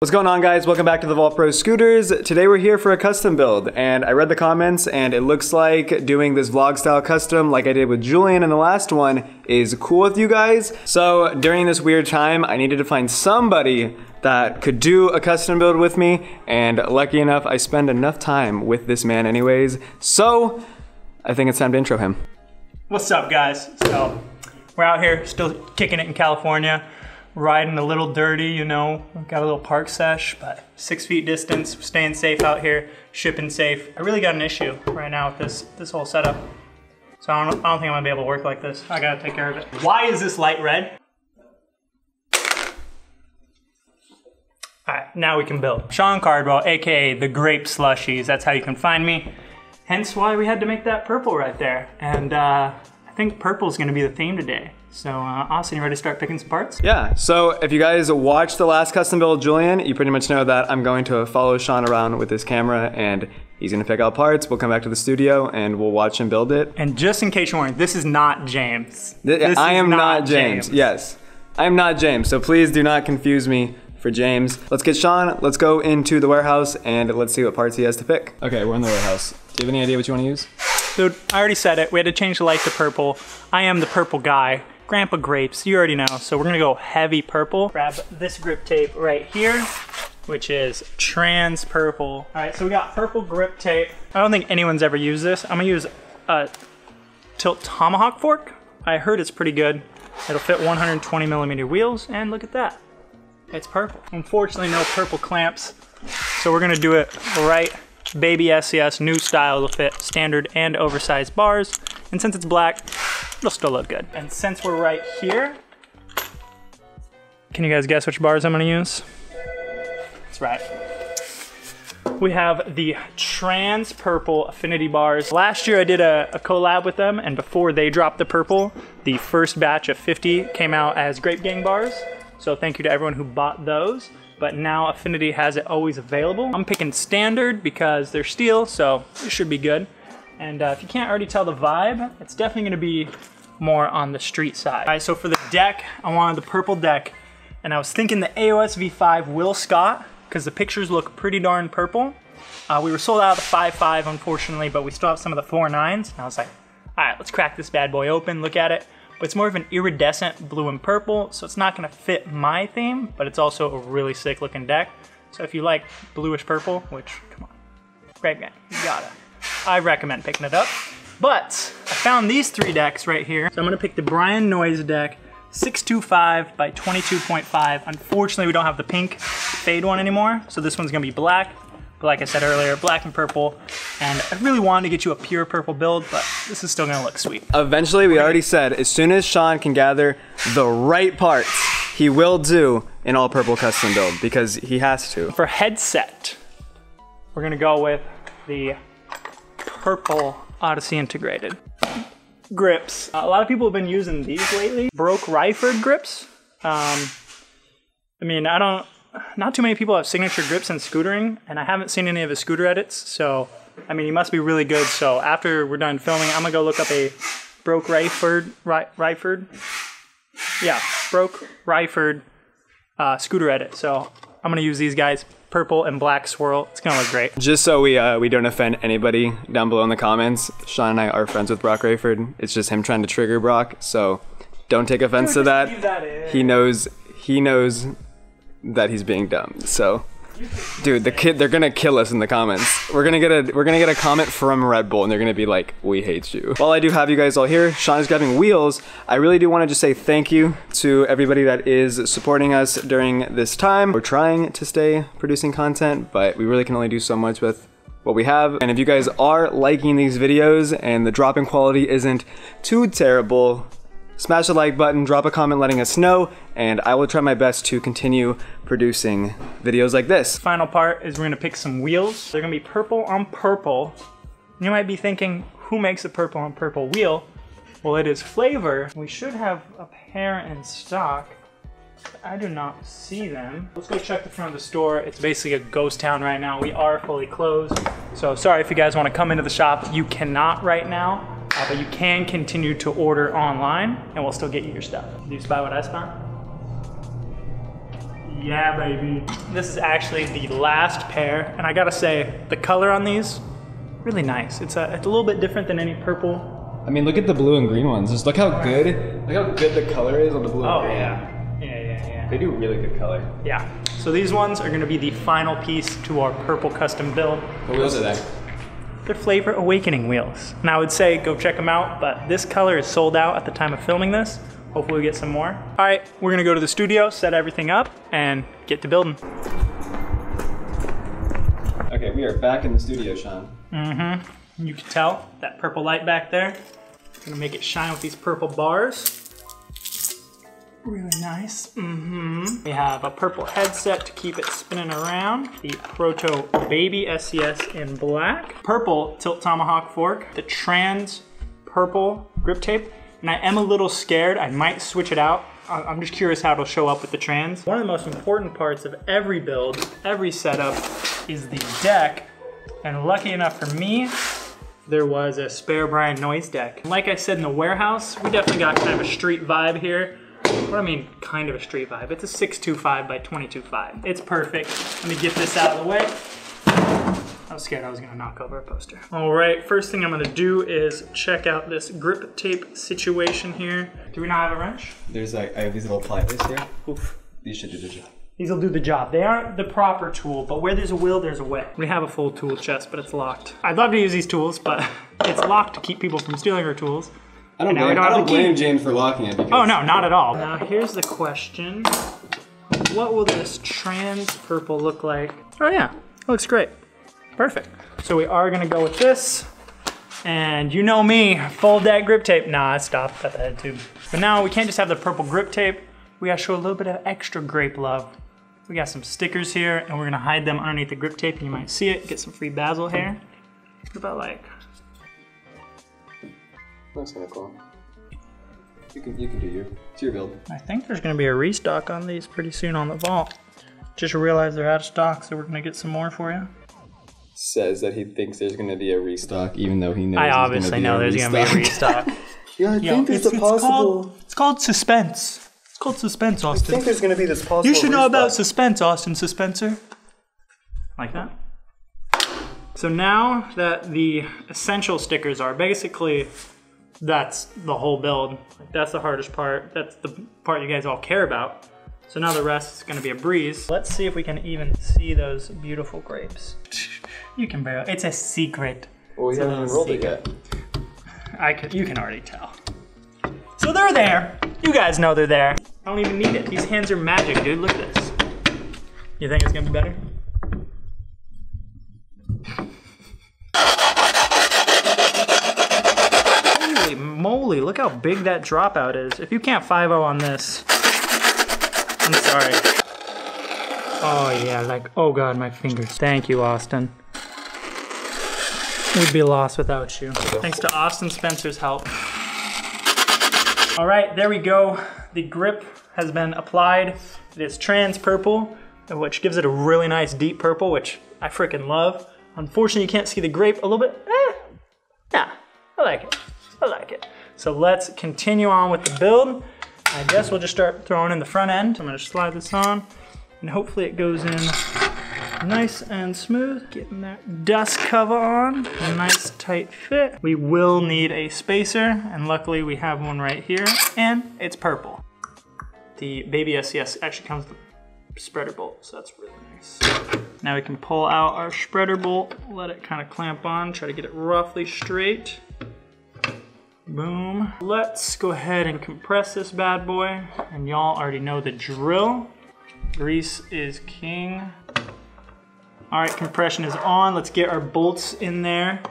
What's going on guys? Welcome back to the Vault Pro Scooters. Today we're here for a custom build and I read the comments and it looks like doing this vlog style custom like I did with Julian in the last one is cool with you guys. So during this weird time I needed to find somebody that could do a custom build with me and lucky enough I spend enough time with this man anyways. So I think it's time to intro him. What's up guys? So we're out here still kicking it in California riding a little dirty, you know, got a little park sesh, but six feet distance, staying safe out here, shipping safe. I really got an issue right now with this, this whole setup. So I don't, I don't think I'm gonna be able to work like this. I gotta take care of it. Why is this light red? All right, now we can build. Sean Cardwell, AKA the Grape Slushies. That's how you can find me. Hence why we had to make that purple right there. And uh, I think purple is gonna be the theme today. So uh, Austin, you ready to start picking some parts? Yeah, so if you guys watched the last custom build Julian, you pretty much know that I'm going to follow Sean around with this camera and he's gonna pick out parts, we'll come back to the studio and we'll watch him build it. And just in case you're wondering, this is not James. Th This I is am not James. James. yes. I am not James, so please do not confuse me for James. Let's get Sean, let's go into the warehouse and let's see what parts he has to pick. Okay, we're in the warehouse. Do you have any idea what you wanna use? Dude, I already said it. We had to change the light to purple. I am the purple guy. Grandpa Grapes, you already know. So we're gonna go heavy purple. Grab this grip tape right here, which is trans purple. All right, so we got purple grip tape. I don't think anyone's ever used this. I'm gonna use a tilt tomahawk fork. I heard it's pretty good. It'll fit 120 millimeter wheels, and look at that. It's purple. Unfortunately, no purple clamps. So we're gonna do it right baby SCS new style will fit standard and oversized bars. And since it's black, it'll still look good. And since we're right here, can you guys guess which bars I'm gonna use? That's right. We have the trans purple affinity bars. Last year I did a, a, collab with them and before they dropped the purple, the first batch of 50 came out as Grape Gang bars. So thank you to everyone who bought those. But now Affinity has it always available. I'm picking standard because they're steel, so it should be good. And uh, if you can't already tell the vibe, it's definitely gonna be more on the street side. All right, so for the deck, I wanted the purple deck, and I was thinking the AOS V5 Will Scott, because the pictures look pretty darn purple. Uh, we were sold out of the 5.5, unfortunately, but we still have some of the 4.9s, and I was like, all right, let's crack this bad boy open, look at it. But it's more of an iridescent blue and purple, so it's not gonna fit my theme, but it's also a really sick looking deck. So if you like bluish purple, which, come on, Grape Gang, you gotta. I recommend picking it up. But I found these three decks right here. So I'm gonna pick the Brian Noyes deck, 625 by 22.5. Unfortunately, we don't have the pink fade one anymore, so this one's gonna be black. But like I said earlier, black and purple. And I really wanted to get you a pure purple build, but this is still gonna look sweet. Eventually, we already said, as soon as Sean can gather the right parts, he will do an all purple custom build because he has to. For headset, we're gonna go with the purple Odyssey integrated grips. a lot of people have been using these lately. Broke Ryford grips. Um, I mean, I don't, not too many people have signature grips in scootering, and I haven't seen any of his scooter edits, so, I mean, he must be really good. So after we're done filming, I'm gonna go look up a Broke Ryford, Ry, Ryford? Yeah, Broke Ryford uh, scooter edit. So I'm gonna use these guys, purple and black swirl. It's gonna look great. Just so we uh, we don't offend anybody down below in the comments, Sean and I are friends with Brock Rayford. It's just him trying to trigger Brock, so don't take offense Dude, to that. that. He knows he knows that he's being dumb. So dude, the kid they're gonna kill us in the comments. We're gonna get a we're gonna get a comment from Red Bull and they're gonna be like, we hate you. While I do have you guys all here, Sean is grabbing wheels. I really do want to just say thank you to everybody that is supporting us during this time. We're trying to stay producing content, but we really can only do so much with what we have. And if you guys are liking these videos and the dropping quality isn't too terrible, smash the like button, drop a comment letting us know, and I will try my best to continue producing videos like this. Final part is we're gonna pick some wheels. They're gonna be purple on purple. You might be thinking, who makes a purple on purple wheel? Well, it is Flavor. We should have a pair in stock. I do not see them. Let's go check the front of the store. It's basically a ghost town right now. We are fully closed. So sorry if you guys wanna come into the shop. You cannot right now. Uh, but you can continue to order online and we'll still get you your stuff. Do you spy what I spy? Yeah, baby. This is actually the last pair, and I gotta say, the color on these, really nice. It's a, it's a little bit different than any purple. I mean, look at the blue and green ones. Just look how good, look how good the color is on the blue. Oh and green. yeah, yeah, yeah, yeah. They do really good color. Yeah. So these ones are gonna be the final piece to our purple custom build. What wheels are they? They're Flavor Awakening wheels. And I would say go check them out, but this color is sold out at the time of filming this. Hopefully we get some more. All right, we're gonna go to the studio, set everything up, and get to building. Okay, we are back in the studio, Sean. Mm-hmm. You can tell that purple light back there. Gonna make it shine with these purple bars. Really nice. Mm-hmm. We have a purple headset to keep it spinning around. The Proto Baby SCS in black. Purple tilt tomahawk fork. The trans purple grip tape. And I am a little scared. I might switch it out. I'm just curious how it'll show up with the trans. One of the most important parts of every build, every setup, is the deck. And lucky enough for me, there was a spare Brian Noyes deck. Like I said in the warehouse, we definitely got kind of a street vibe here. What I mean, kind of a street vibe. It's a 625 by 225. It's perfect. Let me get this out of the way. I was scared I was gonna knock over a poster. All right, first thing I'm gonna do is check out this grip tape situation here. Do we not have a wrench? There's like I have these little pliers here. Oof. These should do the job. These will do the job. They aren't the proper tool, but where there's a will, there's a way. We have a full tool chest, but it's locked. I'd love to use these tools, but it's locked to keep people from stealing our tools. I don't blame, don't I have don't blame James for locking it oh, because Oh no, not at all. Now here's the question. What will this trans purple look like? Oh yeah, it looks great. Perfect. So we are gonna go with this. And you know me, fold that grip tape. Nah, I stopped at the head tube. But now we can't just have the purple grip tape. We gotta show a little bit of extra grape love. We got some stickers here and we're gonna hide them underneath the grip tape and you might see it, get some free basil hair. What about like, That's kind of cool. You can you can do your it's your build. I think there's gonna be a restock on these pretty soon on the vault. Just realized they're out of stock, so we're gonna get some more for you. Says that he thinks there's gonna be a restock, even though he knows. I obviously know a there's gonna be a restock. yeah, I Yo, it's, it's called it's called suspense. It's called suspense, Austin. there's gonna be this possible. You should know about suspense, Austin Suspenser. Like that. So now that the essential stickers are basically that's the whole build. Like that's the hardest part. That's the part you guys all care about. So now the rest is gonna be a breeze. Let's see if we can even see those beautiful grapes. You can barely. It's a secret. Well, we haven't rolled it yet. I could. You can already tell. So they're there. You guys know they're there. I don't even need it. These hands are magic, dude. Look at this. You think it's gonna be better? How big that dropout is. If you can't 5-0 on this, I'm sorry. Oh yeah, like, oh god, my fingers. Thank you, Austin. We'd be lost without you. Thanks to Austin Spencer's help. All right, there we go. The grip has been applied. It is trans purple, which gives it a really nice deep purple, which I freaking love. Unfortunately, you can't see the grape a little bit. Eh, So let's continue on with the build. I guess we'll just start throwing in the front end. I'm gonna slide this on, and hopefully it goes in nice and smooth. Getting that dust cover on, a nice tight fit. We will need a spacer, and luckily we have one right here, and it's purple. The Baby SCS actually comes with a spreader bolt, so that's really nice. Now we can pull out our spreader bolt, let it kind of clamp on, try to get it roughly straight. Boom. Let's go ahead and compress this bad boy, and y'all already know the drill. Grease is king. All right, compression is on. Let's get our bolts in there. Do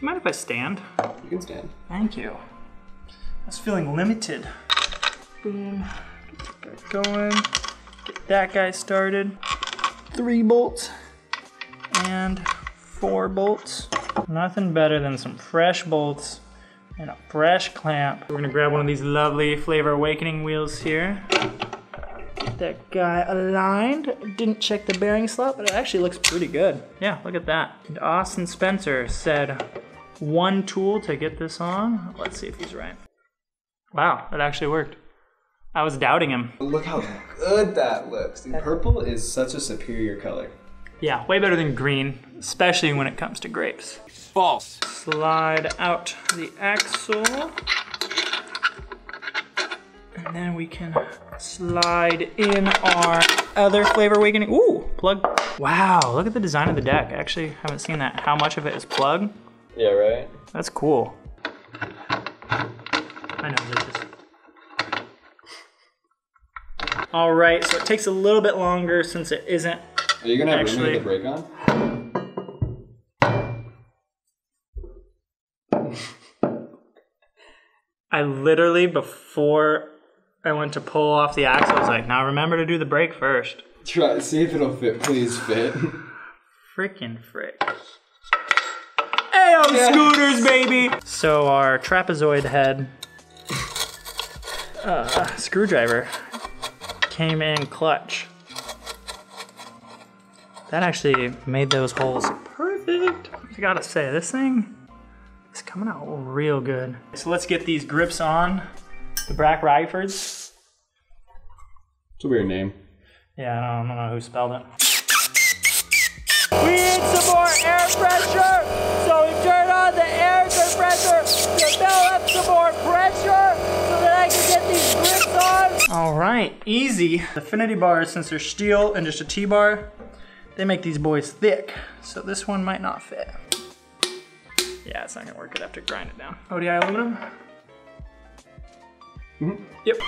you mind if I stand? You can stand. Thank you. I was feeling limited. Boom. Get that going. Get that guy started. Three bolts and four bolts. Nothing better than some fresh bolts and a fresh clamp. We're gonna grab one of these lovely Flavor Awakening wheels here. Get that guy aligned. Didn't check the bearing slot, but it actually looks pretty good. Yeah, look at that. And Austin Spencer said one tool to get this on. Let's see if he's right. Wow, it actually worked. I was doubting him. Look how good that looks. Dude, purple is such a superior color. Yeah, way better than green, especially when it comes to grapes. False. Slide out the axle. And then we can slide in our other flavor awakening. Ooh, plug. Wow, look at the design of the deck. I actually haven't seen that. How much of it is plug? Yeah, right? That's cool. I know this is. All right, so it takes a little bit longer since it isn't. Are you gonna have Actually- room to get the brake on? I literally before I went to pull off the axle, I was like, now remember to do the brake first. Try see if it'll fit. Please fit. Freaking frick. Ayo, scooters, baby! So our trapezoid head uh, screwdriver came in clutch. That actually made those holes perfect. I gotta say, this thing coming out real good. So let's get these grips on. The Brack Riffords. It's a weird name. Yeah, I don't, I don't know who spelled it. We need some more air pressure, so we turn on the air compressor to build up some more pressure so that I can get these grips on. All right, easy. The affinity bars, since they're steel and just a T-bar, they make these boys thick, so this one might not fit. Yeah, it's not gonna work. I'd have to grind it down. ODI aluminum. Mm-hmm. Yep.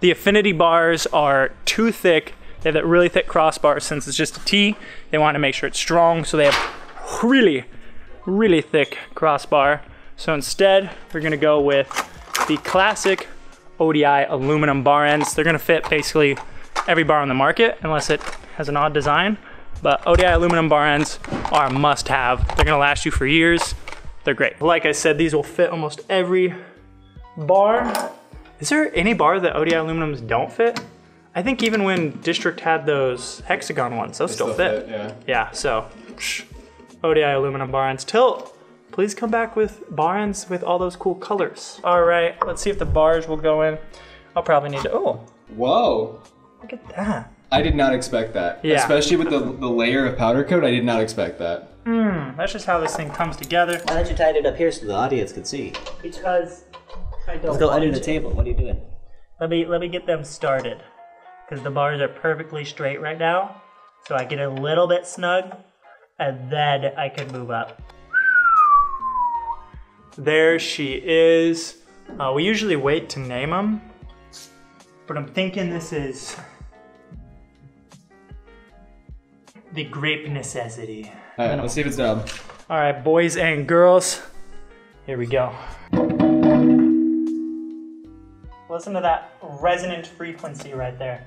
The affinity bars are too thick. They have that really thick crossbar since it's just a T. They want to make sure it's strong, so they have really, really thick crossbar. So instead, we're gonna go with the classic ODI aluminum bar ends. They're gonna fit basically every bar on the market unless it has an odd design. But ODI aluminum bar ends are a must have. They're gonna last you for years. They're great. Like I said, these will fit almost every bar. Is there any bar that ODI aluminums don't fit? I think even when District had those hexagon ones, those still, fit. Yeah. Yeah, so psh, ODI aluminum bar ends. Tilt, please come back with bar ends with all those cool colors. All right, let's see if the bars will go in. I'll probably need to, oh, Whoa. look at that. I did not expect that. Yeah. Especially with the, the layer of powder coat, I did not expect that. That's just how this thing comes together. Why don't you tighten it up here so the audience can see? Because I don't Let's go under the table. What are you doing? Let me let me get them started. Because the bars are perfectly straight right now. So I get a little bit snug and then I can move up. There she is. Uh, we usually wait to name them. But I'm thinking this is the grape necessity. All right, let's see if it's done. All right, boys and girls, here we go. Listen to that resonant frequency right there.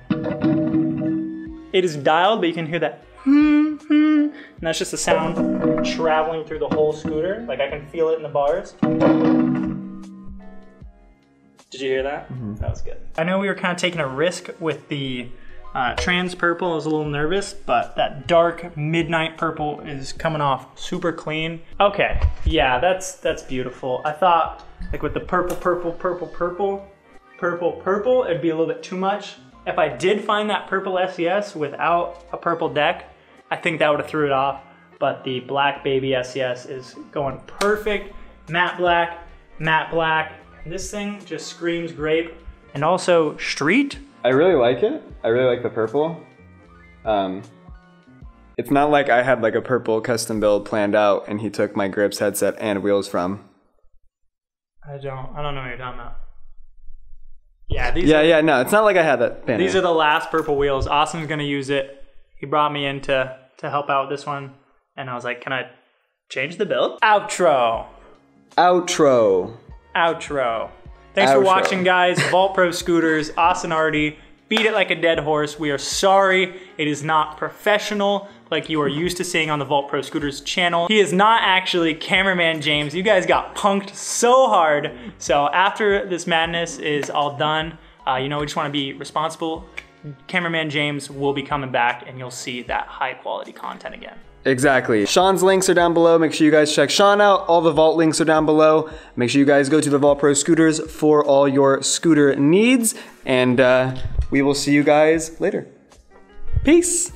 It is dialed, but you can hear that. hmm, hmm, And that's just the sound traveling through the whole scooter. Like I can feel it in the bars. Did you hear that? That was good. I know we were kind of taking a risk with the uh, trans purple. is a little nervous, but that dark midnight purple is coming off super clean. Okay, yeah, that's that's beautiful. I thought like with the purple, purple, purple, purple, purple, purple, it'd be a little bit too much. If I did find that purple SCS without a purple deck, I think that would have threw it off. But the black baby SCS is going perfect. Matte black, matte black. This thing just screams grape. And also street. I really like it. I really like the purple. Um, it's not like I had like a purple custom build planned out and he took my grips, headset, and wheels from. I don't I don't know what you're talking about. Yeah, these Yeah, are, yeah, no, it's not like I had that. Banner. these are the last purple wheels. Austin's gonna use it. He brought me in to, to help out with this one. And I was like, can I change the build? Outro. outro. outro. Thanks for watching, guys. Vault Pro Scooters, Austin Artie. Beat it like a dead horse. We are sorry. It is not professional like you are used to seeing on the Vault Pro Scooters channel. He is not actually cameraman James. You guys got punked so hard. So after this madness is all done, uh, you know, we just want to be responsible. Cameraman James will be coming back and you'll see that high quality content again. Exactly. Sean's links are down below. Make sure you guys check Sean out. All the Vault links are down below. Make sure you guys go to the Vault Pro Scooters for all your scooter needs. And uh, we will see you guys later. Peace.